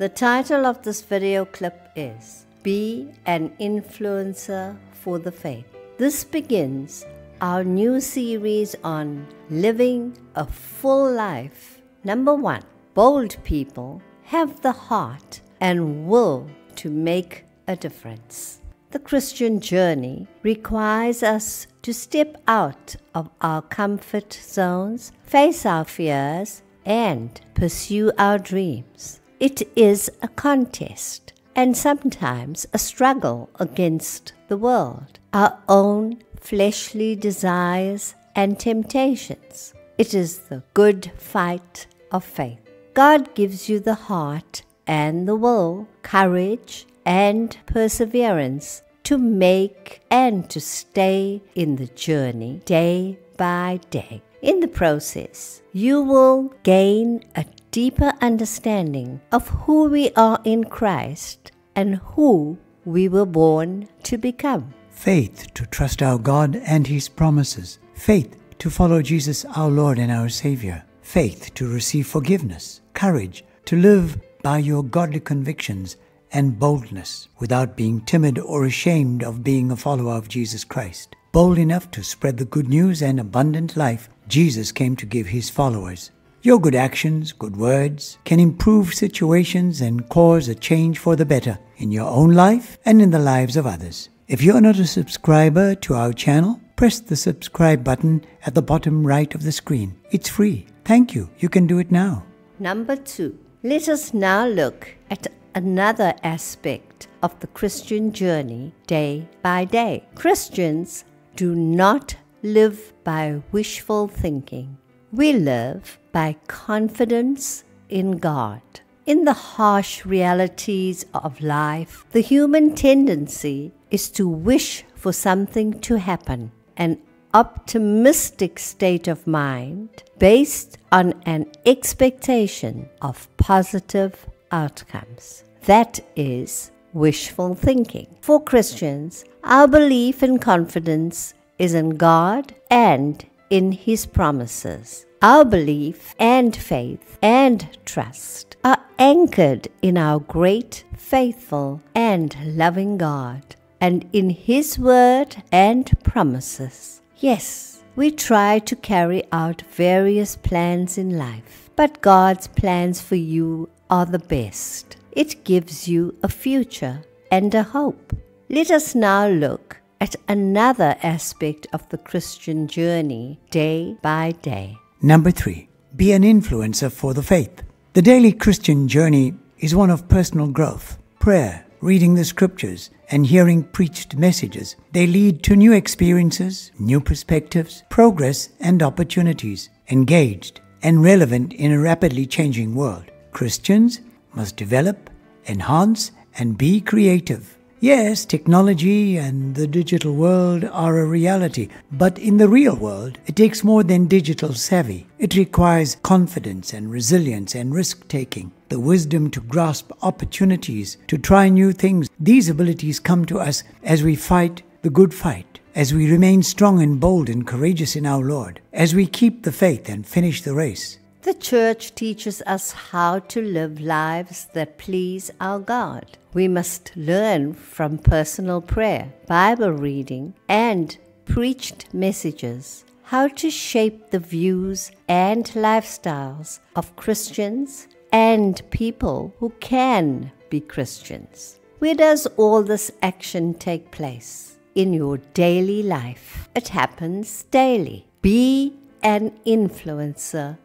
The title of this video clip is Be an Influencer for the Faith. This begins our new series on living a full life. Number one, bold people have the heart and will to make a difference. The Christian journey requires us to step out of our comfort zones, face our fears, and pursue our dreams. It is a contest and sometimes a struggle against the world, our own fleshly desires and temptations. It is the good fight of faith. God gives you the heart and the will, courage and perseverance to make and to stay in the journey day by day. In the process, you will gain a deeper understanding of who we are in Christ and who we were born to become. Faith to trust our God and His promises. Faith to follow Jesus our Lord and our Savior. Faith to receive forgiveness. Courage to live by your godly convictions and boldness without being timid or ashamed of being a follower of Jesus Christ. Bold enough to spread the good news and abundant life Jesus came to give his followers. Your good actions, good words can improve situations and cause a change for the better in your own life and in the lives of others. If you're not a subscriber to our channel, press the subscribe button at the bottom right of the screen. It's free. Thank you. You can do it now. Number two, let us now look at another aspect of the Christian journey day by day. Christians do not live by wishful thinking. We live by confidence in God. In the harsh realities of life, the human tendency is to wish for something to happen. An optimistic state of mind based on an expectation of positive outcomes. That is wishful thinking. For Christians, our belief and confidence is in God and in His promises. Our belief and faith and trust are anchored in our great, faithful, and loving God and in His word and promises. Yes, we try to carry out various plans in life, but God's plans for you are the best. It gives you a future and a hope. Let us now look at another aspect of the Christian journey day by day. Number three, be an influencer for the faith. The daily Christian journey is one of personal growth, prayer, reading the scriptures, and hearing preached messages. They lead to new experiences, new perspectives, progress, and opportunities, engaged and relevant in a rapidly changing world. Christians must develop, enhance, and be creative Yes, technology and the digital world are a reality, but in the real world, it takes more than digital savvy. It requires confidence and resilience and risk taking, the wisdom to grasp opportunities, to try new things. These abilities come to us as we fight the good fight, as we remain strong and bold and courageous in our Lord, as we keep the faith and finish the race. The church teaches us how to live lives that please our God. We must learn from personal prayer, Bible reading, and preached messages how to shape the views and lifestyles of Christians and people who can be Christians. Where does all this action take place? In your daily life. It happens daily. Be an influencer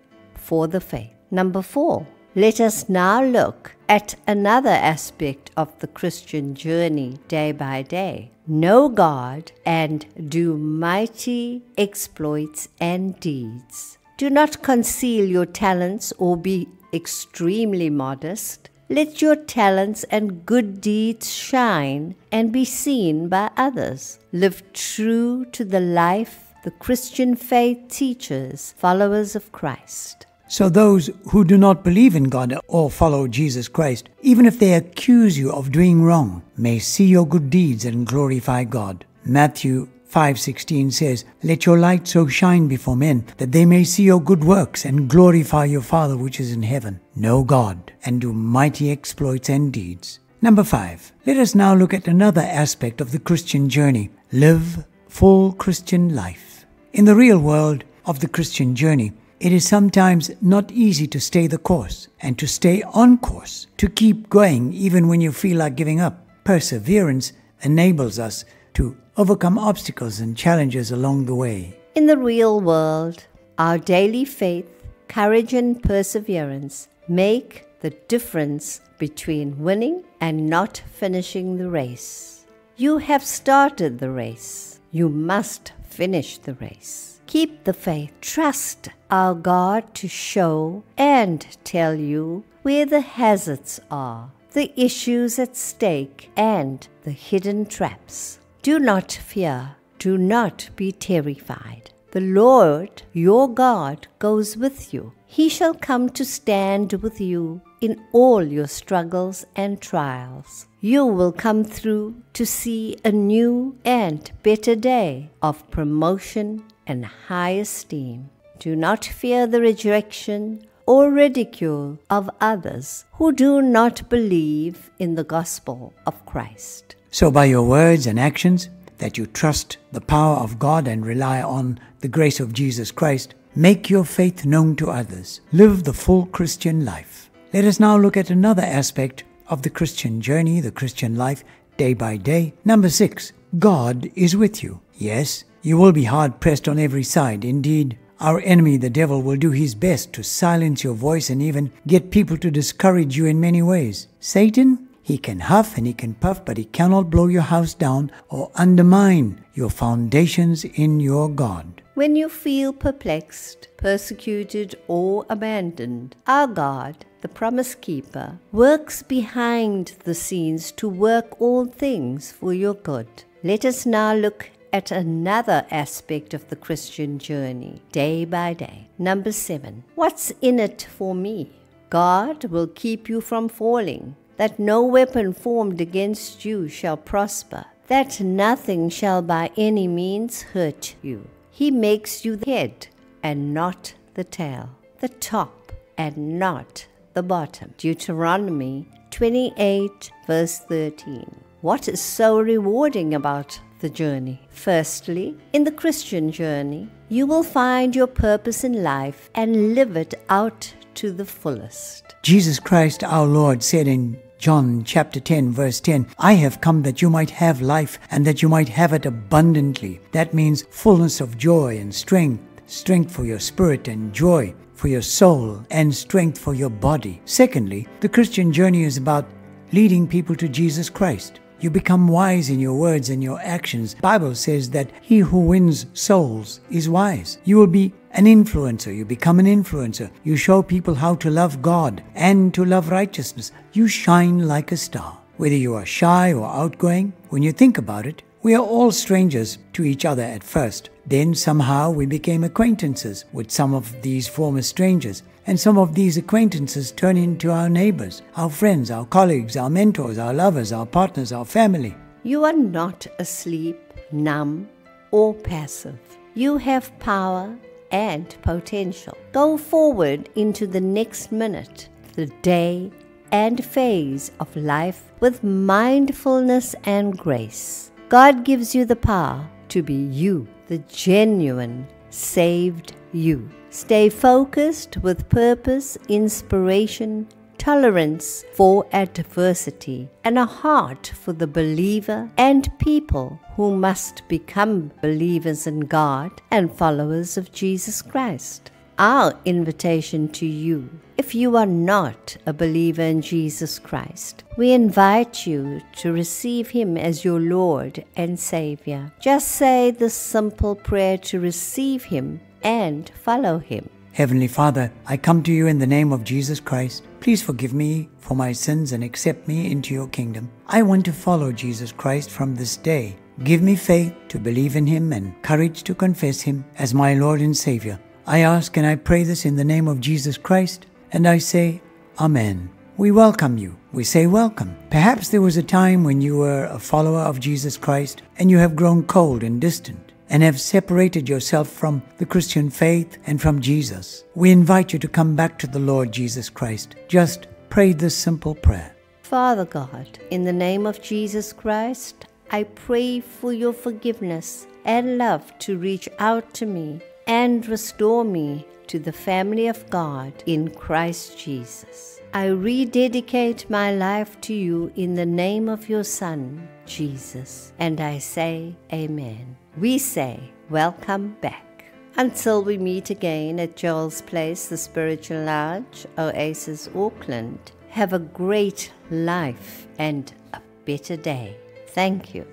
for the faith. Number four, let us now look at another aspect of the Christian journey day by day. Know God and do mighty exploits and deeds. Do not conceal your talents or be extremely modest. Let your talents and good deeds shine and be seen by others. Live true to the life the Christian faith teaches followers of Christ. So those who do not believe in God or follow Jesus Christ, even if they accuse you of doing wrong, may see your good deeds and glorify God. Matthew 5:16 says, "Let your light so shine before men that they may see your good works and glorify your Father which is in heaven. Know God and do mighty exploits and deeds." Number 5. Let us now look at another aspect of the Christian journey. Live full Christian life. In the real world of the Christian journey, it is sometimes not easy to stay the course and to stay on course, to keep going even when you feel like giving up. Perseverance enables us to overcome obstacles and challenges along the way. In the real world, our daily faith, courage, and perseverance make the difference between winning and not finishing the race. You have started the race. You must finish the race. Keep the faith. Trust our God to show and tell you where the hazards are, the issues at stake, and the hidden traps. Do not fear. Do not be terrified. The Lord your God goes with you. He shall come to stand with you in all your struggles and trials. You will come through to see a new and better day of promotion and high esteem. Do not fear the rejection or ridicule of others who do not believe in the gospel of Christ. So, by your words and actions, that you trust the power of God and rely on the grace of Jesus Christ, make your faith known to others. Live the full Christian life. Let us now look at another aspect of the Christian journey, the Christian life, day by day. Number six, God is with you. Yes, you will be hard pressed on every side. Indeed, our enemy, the devil, will do his best to silence your voice and even get people to discourage you in many ways. Satan he can huff and he can puff, but he cannot blow your house down or undermine your foundations in your God. When you feel perplexed, persecuted, or abandoned, our God, the promise keeper, works behind the scenes to work all things for your good. Let us now look at another aspect of the Christian journey, day by day. Number seven, what's in it for me? God will keep you from falling that no weapon formed against you shall prosper, that nothing shall by any means hurt you. He makes you the head and not the tail, the top and not the bottom. Deuteronomy 28, verse 13. What is so rewarding about the journey? Firstly, in the Christian journey, you will find your purpose in life and live it out to the fullest. Jesus Christ our Lord said in John chapter 10, verse 10 I have come that you might have life and that you might have it abundantly. That means fullness of joy and strength, strength for your spirit and joy for your soul and strength for your body. Secondly, the Christian journey is about leading people to Jesus Christ. You become wise in your words and your actions. Bible says that he who wins souls is wise. You will be an influencer. You become an influencer. You show people how to love God and to love righteousness. You shine like a star. Whether you are shy or outgoing, when you think about it, we are all strangers to each other at first. Then somehow we became acquaintances with some of these former strangers. And some of these acquaintances turn into our neighbors, our friends, our colleagues, our mentors, our lovers, our partners, our family. You are not asleep, numb, or passive. You have power and potential. Go forward into the next minute, the day, and phase of life with mindfulness and grace. God gives you the power to be you, the genuine, saved you. Stay focused with purpose, inspiration, tolerance for adversity, and a heart for the believer and people who must become believers in God and followers of Jesus Christ our invitation to you. If you are not a believer in Jesus Christ, we invite you to receive Him as your Lord and Savior. Just say the simple prayer to receive Him and follow Him. Heavenly Father, I come to you in the name of Jesus Christ. Please forgive me for my sins and accept me into your kingdom. I want to follow Jesus Christ from this day. Give me faith to believe in Him and courage to confess Him as my Lord and Savior. I ask and I pray this in the name of Jesus Christ, and I say, Amen. We welcome you. We say welcome. Perhaps there was a time when you were a follower of Jesus Christ and you have grown cold and distant. and have separated yourself from the Christian faith and from Jesus, we invite you to come back to the Lord Jesus Christ. Just pray this simple prayer. Father God, in the name of Jesus Christ, I pray for your forgiveness and love to reach out to me and restore me to the family of God in Christ Jesus. I rededicate my life to you in the name of your Son, Jesus, and I say, Amen. We say, Welcome back. Until we meet again at Joel's Place, the Spiritual Lounge, Oasis, Auckland, have a great life and a better day. Thank you.